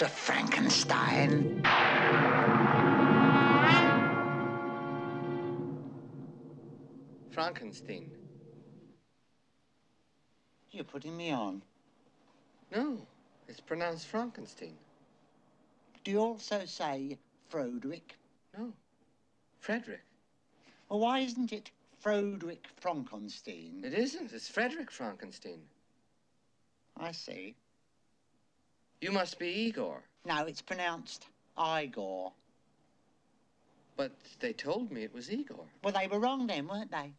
Dr. Frankenstein. Fronkensteen. You're putting me on. No, it's pronounced Fronkensteen. Do you also say Froderick? No, Frederick. Well, why isn't it Froderick Fronkensteen? It isn't. It's Frederick Fronkensteen. I see. You must be Igor. No, it's pronounced Igor. But they told me it was Igor. Well, they were wrong then, weren't they?